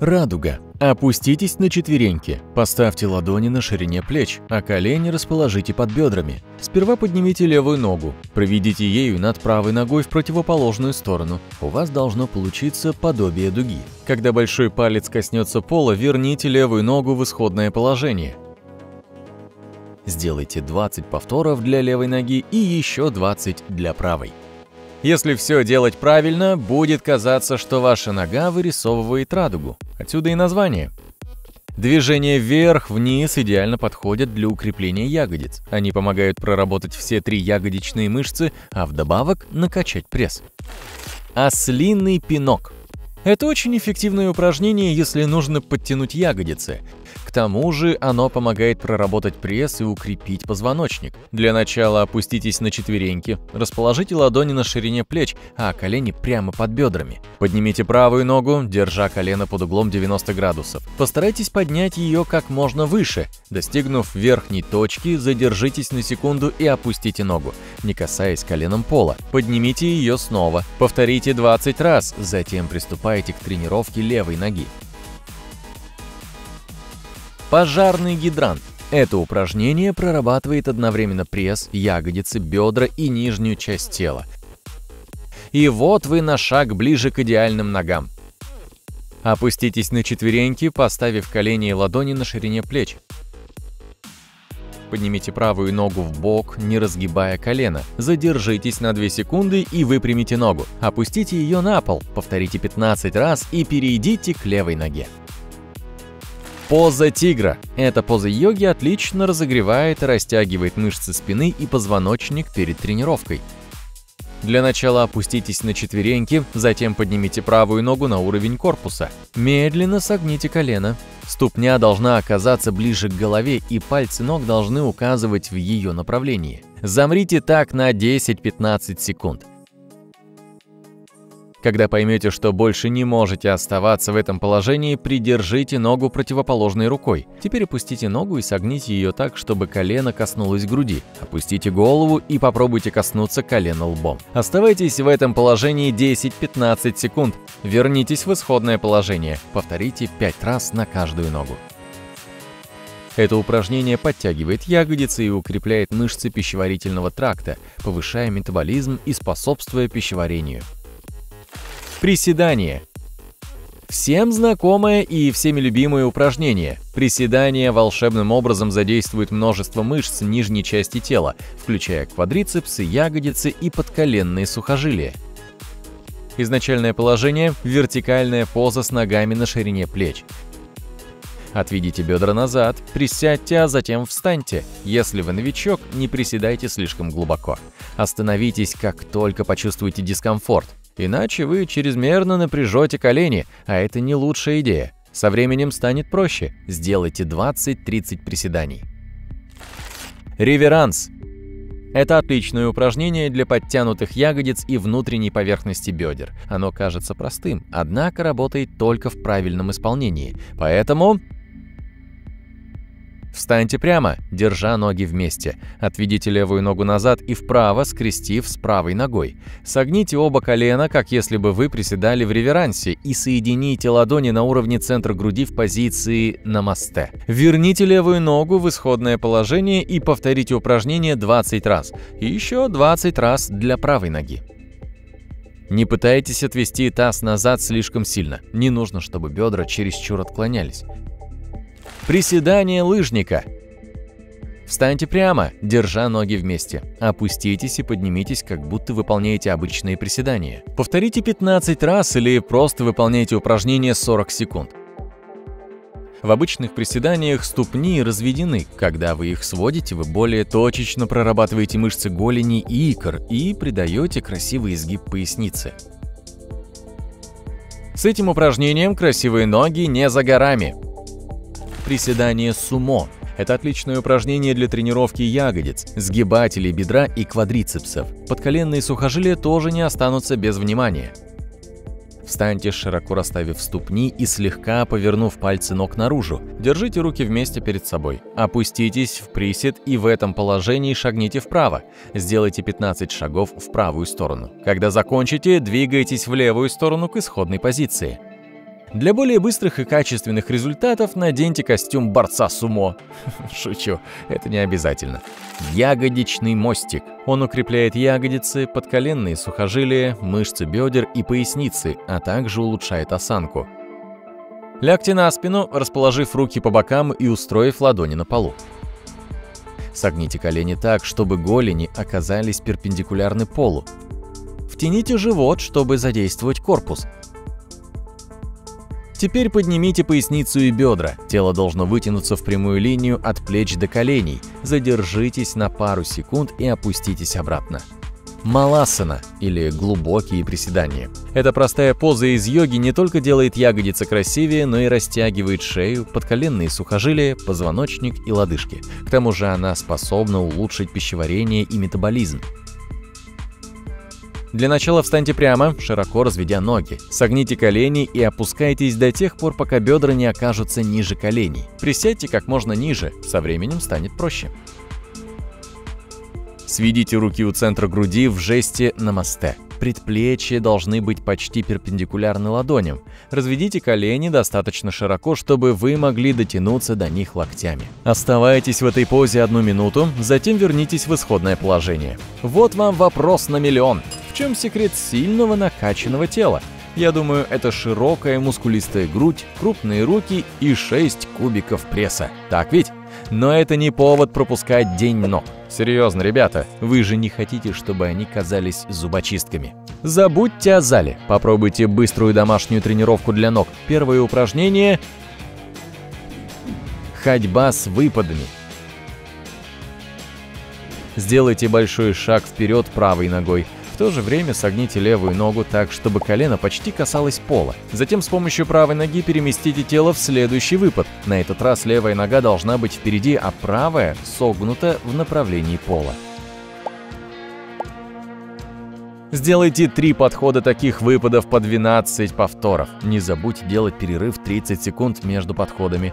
Радуга. Опуститесь на четвереньки. Поставьте ладони на ширине плеч, а колени расположите под бедрами. Сперва поднимите левую ногу. Проведите ею над правой ногой в противоположную сторону. У вас должно получиться подобие дуги. Когда большой палец коснется пола, верните левую ногу в исходное положение. Сделайте 20 повторов для левой ноги и еще 20 для правой. Если все делать правильно, будет казаться, что ваша нога вырисовывает радугу. Отсюда и название. Движения вверх-вниз идеально подходят для укрепления ягодиц. Они помогают проработать все три ягодичные мышцы, а вдобавок накачать пресс. Ослиный пинок. Это очень эффективное упражнение, если нужно подтянуть ягодицы тому же оно помогает проработать пресс и укрепить позвоночник. Для начала опуститесь на четвереньки, расположите ладони на ширине плеч, а колени прямо под бедрами. Поднимите правую ногу, держа колено под углом 90 градусов. Постарайтесь поднять ее как можно выше. Достигнув верхней точки, задержитесь на секунду и опустите ногу, не касаясь коленом пола. Поднимите ее снова. Повторите 20 раз, затем приступайте к тренировке левой ноги. Пожарный гидрант. Это упражнение прорабатывает одновременно пресс, ягодицы, бедра и нижнюю часть тела. И вот вы на шаг ближе к идеальным ногам. Опуститесь на четвереньки, поставив колени и ладони на ширине плеч. Поднимите правую ногу в бок, не разгибая колено. Задержитесь на 2 секунды и выпрямите ногу. Опустите ее на пол, повторите 15 раз и перейдите к левой ноге. Поза тигра. Эта поза йоги отлично разогревает и растягивает мышцы спины и позвоночник перед тренировкой. Для начала опуститесь на четвереньки, затем поднимите правую ногу на уровень корпуса. Медленно согните колено. Ступня должна оказаться ближе к голове, и пальцы ног должны указывать в ее направлении. Замрите так на 10-15 секунд. Когда поймете, что больше не можете оставаться в этом положении, придержите ногу противоположной рукой. Теперь опустите ногу и согните ее так, чтобы колено коснулось груди. Опустите голову и попробуйте коснуться колена лбом. Оставайтесь в этом положении 10-15 секунд. Вернитесь в исходное положение. Повторите 5 раз на каждую ногу. Это упражнение подтягивает ягодицы и укрепляет мышцы пищеварительного тракта, повышая метаболизм и способствуя пищеварению. Приседание. Всем знакомое и всеми любимое упражнение. Приседание волшебным образом задействует множество мышц нижней части тела, включая квадрицепсы, ягодицы и подколенные сухожилия. Изначальное положение – вертикальная поза с ногами на ширине плеч. Отведите бедра назад, присядьте, а затем встаньте. Если вы новичок, не приседайте слишком глубоко. Остановитесь, как только почувствуете дискомфорт. Иначе вы чрезмерно напряжете колени, а это не лучшая идея. Со временем станет проще. Сделайте 20-30 приседаний. Реверанс. Это отличное упражнение для подтянутых ягодиц и внутренней поверхности бедер. Оно кажется простым, однако работает только в правильном исполнении. Поэтому Встаньте прямо, держа ноги вместе. Отведите левую ногу назад и вправо, скрестив с правой ногой. Согните оба колена, как если бы вы приседали в реверансе, и соедините ладони на уровне центра груди в позиции намасте. Верните левую ногу в исходное положение и повторите упражнение 20 раз. И еще 20 раз для правой ноги. Не пытайтесь отвести таз назад слишком сильно. Не нужно, чтобы бедра чересчур отклонялись. Приседание лыжника. Встаньте прямо, держа ноги вместе. Опуститесь и поднимитесь, как будто выполняете обычные приседания. Повторите 15 раз или просто выполняйте упражнение 40 секунд. В обычных приседаниях ступни разведены. Когда вы их сводите, вы более точечно прорабатываете мышцы голени и икр и придаете красивый изгиб поясницы. С этим упражнением красивые ноги не за горами. Приседание сумо. Это отличное упражнение для тренировки ягодиц, сгибателей бедра и квадрицепсов. Подколенные сухожилия тоже не останутся без внимания. Встаньте, широко расставив ступни и слегка повернув пальцы ног наружу. Держите руки вместе перед собой. Опуститесь в присед и в этом положении шагните вправо. Сделайте 15 шагов в правую сторону. Когда закончите, двигайтесь в левую сторону к исходной позиции. Для более быстрых и качественных результатов наденьте костюм борца сумо. Шучу, это не обязательно. Ягодичный мостик. Он укрепляет ягодицы, подколенные сухожилия, мышцы бедер и поясницы, а также улучшает осанку. Лягте на спину, расположив руки по бокам и устроив ладони на полу. Согните колени так, чтобы голени оказались перпендикулярны полу. Втяните живот, чтобы задействовать корпус. Теперь поднимите поясницу и бедра. Тело должно вытянуться в прямую линию от плеч до коленей. Задержитесь на пару секунд и опуститесь обратно. Маласана или глубокие приседания. Эта простая поза из йоги не только делает ягодицы красивее, но и растягивает шею, подколенные сухожилия, позвоночник и лодыжки. К тому же она способна улучшить пищеварение и метаболизм. Для начала встаньте прямо, широко разведя ноги. Согните колени и опускайтесь до тех пор, пока бедра не окажутся ниже коленей. Присядьте как можно ниже, со временем станет проще. Сведите руки у центра груди в жесте намасте. Предплечья должны быть почти перпендикулярны ладоням. Разведите колени достаточно широко, чтобы вы могли дотянуться до них локтями. Оставайтесь в этой позе одну минуту, затем вернитесь в исходное положение. Вот вам вопрос на миллион чем секрет сильного накачанного тела? Я думаю, это широкая мускулистая грудь, крупные руки и 6 кубиков пресса. Так ведь? Но это не повод пропускать день ног. Серьезно, ребята, вы же не хотите, чтобы они казались зубочистками. Забудьте о зале. Попробуйте быструю домашнюю тренировку для ног. Первое упражнение – ходьба с выпадами. Сделайте большой шаг вперед правой ногой. В то же время согните левую ногу так, чтобы колено почти касалось пола. Затем с помощью правой ноги переместите тело в следующий выпад. На этот раз левая нога должна быть впереди, а правая согнута в направлении пола. Сделайте три подхода таких выпадов по 12 повторов. Не забудьте делать перерыв 30 секунд между подходами.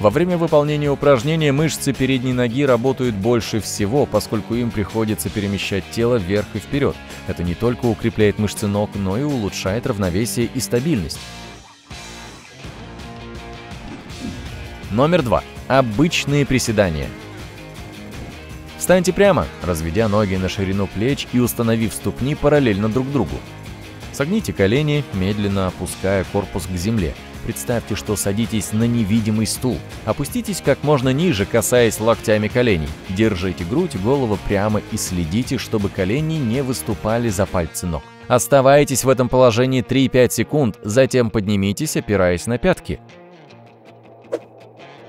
Во время выполнения упражнения мышцы передней ноги работают больше всего, поскольку им приходится перемещать тело вверх и вперед. Это не только укрепляет мышцы ног, но и улучшает равновесие и стабильность. Номер два. Обычные приседания. Встаньте прямо, разведя ноги на ширину плеч и установив ступни параллельно друг другу. Согните колени, медленно опуская корпус к земле. Представьте, что садитесь на невидимый стул. Опуститесь как можно ниже, касаясь локтями коленей. Держите грудь, голову прямо и следите, чтобы колени не выступали за пальцы ног. Оставайтесь в этом положении 3-5 секунд, затем поднимитесь, опираясь на пятки.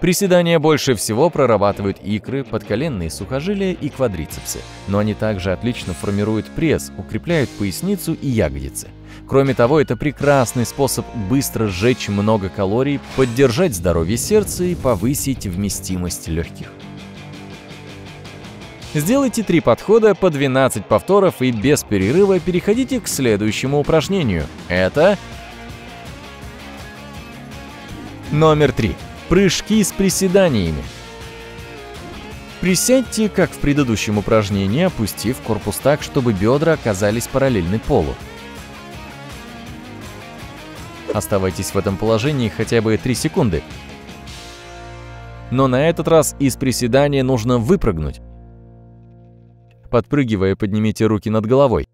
Приседания больше всего прорабатывают икры, подколенные сухожилия и квадрицепсы, но они также отлично формируют пресс, укрепляют поясницу и ягодицы. Кроме того, это прекрасный способ быстро сжечь много калорий, поддержать здоровье сердца и повысить вместимость легких. Сделайте три подхода по 12 повторов и без перерыва переходите к следующему упражнению. Это номер три. Прыжки с приседаниями. Присядьте, как в предыдущем упражнении, опустив корпус так, чтобы бедра оказались параллельны полу. Оставайтесь в этом положении хотя бы 3 секунды. Но на этот раз из приседания нужно выпрыгнуть. Подпрыгивая, поднимите руки над головой.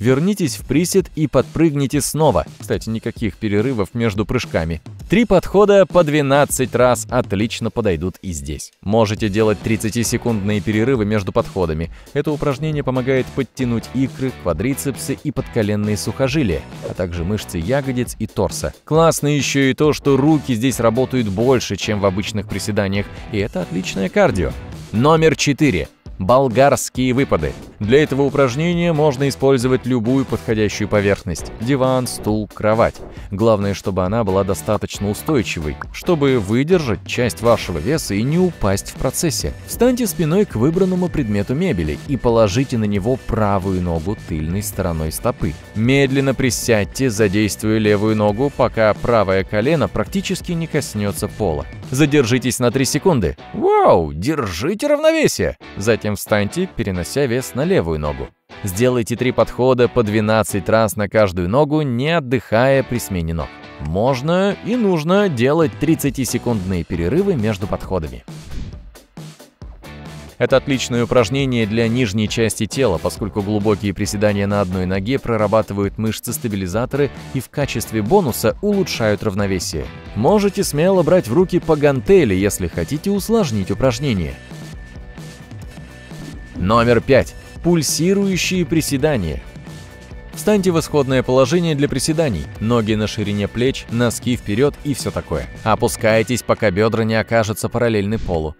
Вернитесь в присед и подпрыгните снова. Кстати, никаких перерывов между прыжками. Три подхода по 12 раз отлично подойдут и здесь. Можете делать 30-секундные перерывы между подходами. Это упражнение помогает подтянуть икры, квадрицепсы и подколенные сухожилия, а также мышцы ягодиц и торса. Классно еще и то, что руки здесь работают больше, чем в обычных приседаниях, и это отличное кардио. Номер 4. Болгарские выпады. Для этого упражнения можно использовать любую подходящую поверхность – диван, стул, кровать. Главное, чтобы она была достаточно устойчивой, чтобы выдержать часть вашего веса и не упасть в процессе. Встаньте спиной к выбранному предмету мебели и положите на него правую ногу тыльной стороной стопы. Медленно присядьте, задействуя левую ногу, пока правое колено практически не коснется пола. Задержитесь на 3 секунды. Вау, держите равновесие! Затем встаньте, перенося вес на левую ногу. Сделайте три подхода по 12 раз на каждую ногу, не отдыхая при смене ног. Можно и нужно делать 30-секундные перерывы между подходами. Это отличное упражнение для нижней части тела, поскольку глубокие приседания на одной ноге прорабатывают мышцы-стабилизаторы и в качестве бонуса улучшают равновесие. Можете смело брать в руки по гантели, если хотите усложнить упражнение. Номер 5. Пульсирующие приседания. Встаньте в исходное положение для приседаний. Ноги на ширине плеч, носки вперед и все такое. Опускайтесь, пока бедра не окажутся параллельны полу.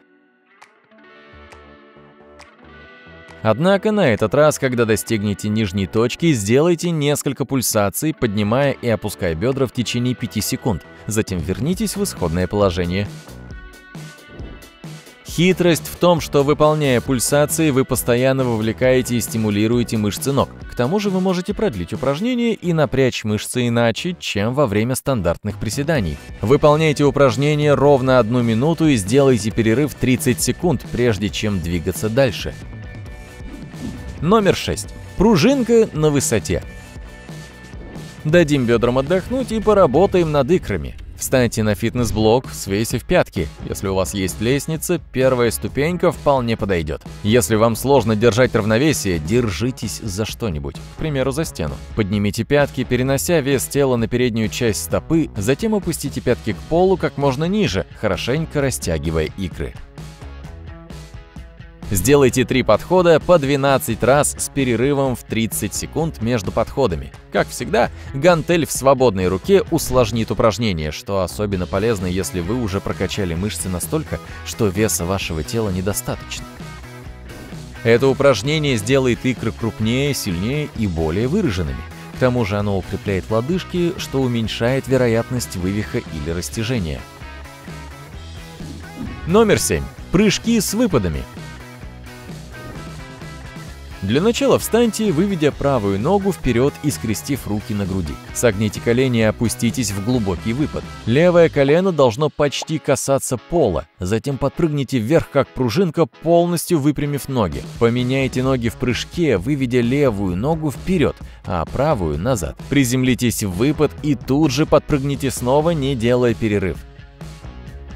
Однако на этот раз, когда достигнете нижней точки, сделайте несколько пульсаций, поднимая и опуская бедра в течение 5 секунд. Затем вернитесь в исходное положение. Хитрость в том, что выполняя пульсации, вы постоянно вовлекаете и стимулируете мышцы ног. К тому же вы можете продлить упражнение и напрячь мышцы иначе, чем во время стандартных приседаний. Выполняйте упражнение ровно одну минуту и сделайте перерыв 30 секунд, прежде чем двигаться дальше. Номер 6. Пружинка на высоте. Дадим бедрам отдохнуть и поработаем над икрами. Встаньте на фитнес-блок, свесив пятки. Если у вас есть лестница, первая ступенька вполне подойдет. Если вам сложно держать равновесие, держитесь за что-нибудь, к примеру, за стену. Поднимите пятки, перенося вес тела на переднюю часть стопы, затем опустите пятки к полу как можно ниже, хорошенько растягивая икры. Сделайте три подхода по 12 раз с перерывом в 30 секунд между подходами. Как всегда, гантель в свободной руке усложнит упражнение, что особенно полезно, если вы уже прокачали мышцы настолько, что веса вашего тела недостаточно. Это упражнение сделает икры крупнее, сильнее и более выраженными. К тому же оно укрепляет лодыжки, что уменьшает вероятность вывиха или растяжения. Номер 7. Прыжки с выпадами. Для начала встаньте, выведя правую ногу вперед и скрестив руки на груди. Согните колени и опуститесь в глубокий выпад. Левое колено должно почти касаться пола. Затем подпрыгните вверх, как пружинка, полностью выпрямив ноги. Поменяйте ноги в прыжке, выведя левую ногу вперед, а правую назад. Приземлитесь в выпад и тут же подпрыгните снова, не делая перерыв.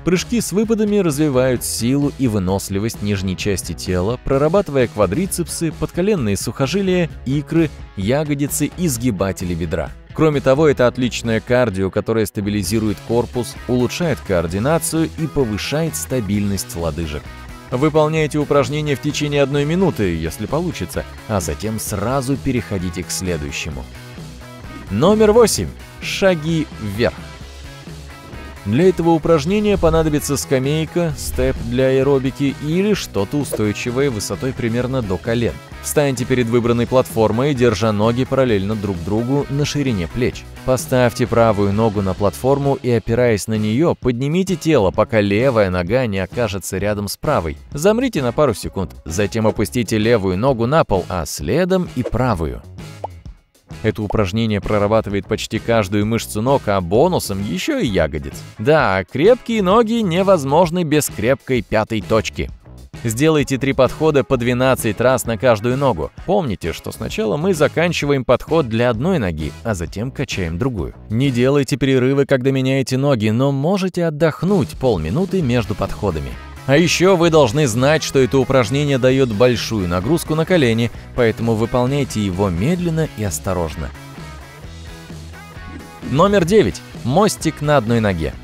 Прыжки с выпадами развивают силу и выносливость нижней части тела, прорабатывая квадрицепсы, подколенные сухожилия, икры, ягодицы и сгибатели бедра. Кроме того, это отличное кардио, которое стабилизирует корпус, улучшает координацию и повышает стабильность лодыжек. Выполняйте упражнения в течение одной минуты, если получится, а затем сразу переходите к следующему. Номер 8. Шаги вверх. Для этого упражнения понадобится скамейка, степ для аэробики или что-то устойчивое высотой примерно до колен. Встаньте перед выбранной платформой, держа ноги параллельно друг другу на ширине плеч. Поставьте правую ногу на платформу и, опираясь на нее, поднимите тело, пока левая нога не окажется рядом с правой. Замрите на пару секунд, затем опустите левую ногу на пол, а следом и правую. Это упражнение прорабатывает почти каждую мышцу ног, а бонусом еще и ягодиц. Да, крепкие ноги невозможны без крепкой пятой точки. Сделайте три подхода по 12 раз на каждую ногу. Помните, что сначала мы заканчиваем подход для одной ноги, а затем качаем другую. Не делайте перерывы, когда меняете ноги, но можете отдохнуть полминуты между подходами. А еще вы должны знать, что это упражнение дает большую нагрузку на колени, поэтому выполняйте его медленно и осторожно. Номер 9. Мостик на одной ноге.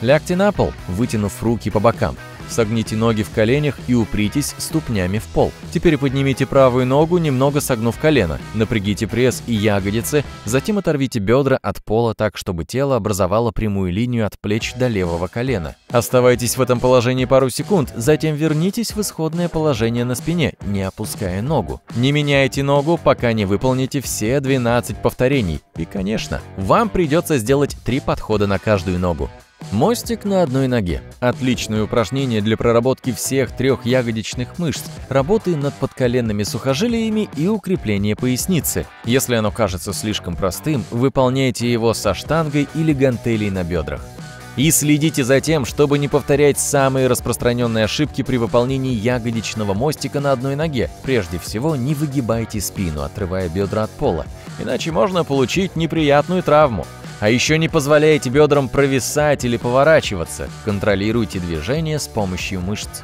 Лягте на пол, вытянув руки по бокам. Согните ноги в коленях и упритесь ступнями в пол. Теперь поднимите правую ногу, немного согнув колено. Напрягите пресс и ягодицы, затем оторвите бедра от пола так, чтобы тело образовало прямую линию от плеч до левого колена. Оставайтесь в этом положении пару секунд, затем вернитесь в исходное положение на спине, не опуская ногу. Не меняйте ногу, пока не выполните все 12 повторений. И, конечно, вам придется сделать 3 подхода на каждую ногу. Мостик на одной ноге. Отличное упражнение для проработки всех трех ягодичных мышц, работы над подколенными сухожилиями и укрепления поясницы. Если оно кажется слишком простым, выполняйте его со штангой или гантелей на бедрах. И следите за тем, чтобы не повторять самые распространенные ошибки при выполнении ягодичного мостика на одной ноге. Прежде всего, не выгибайте спину, отрывая бедра от пола, иначе можно получить неприятную травму. А еще не позволяйте бедрам провисать или поворачиваться, контролируйте движение с помощью мышц.